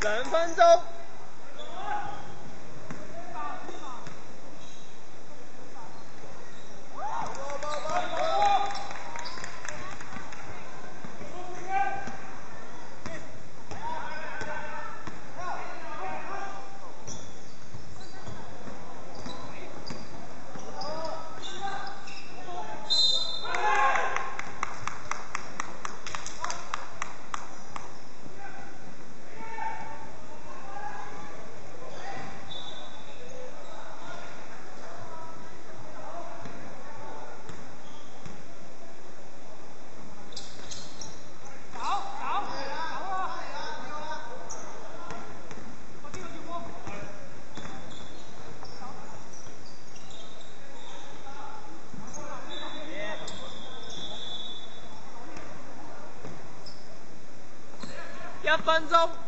三分钟一分钟。